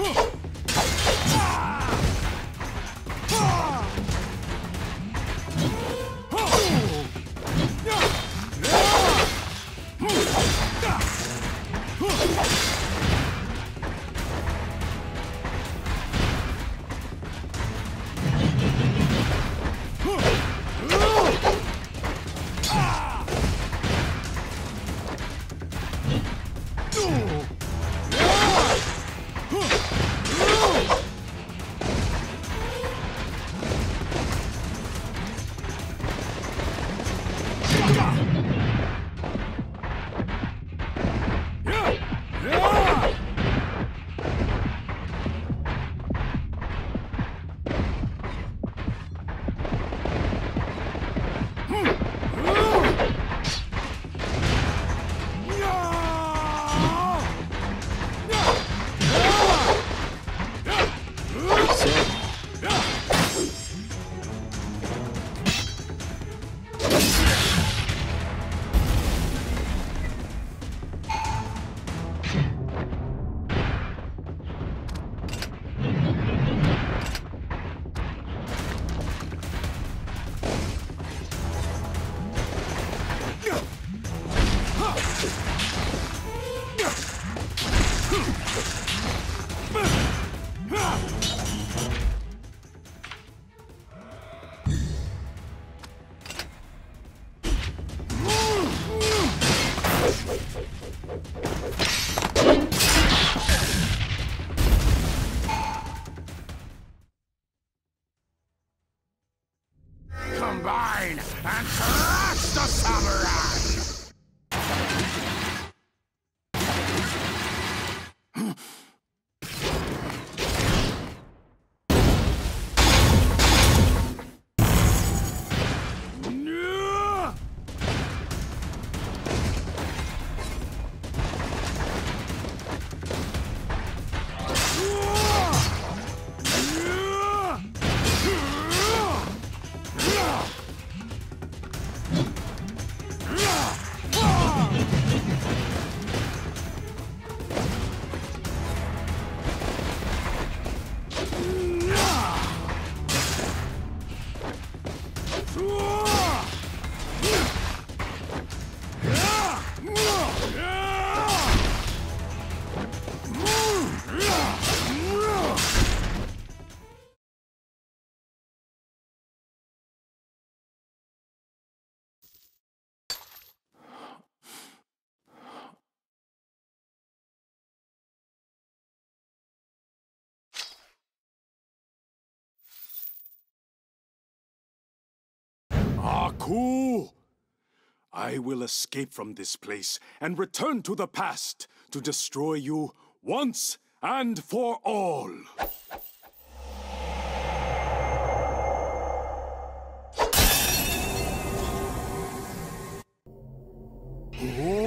Huh! Combine and crush the samurai! cool. I will escape from this place and return to the past to destroy you once and for all. Whoa.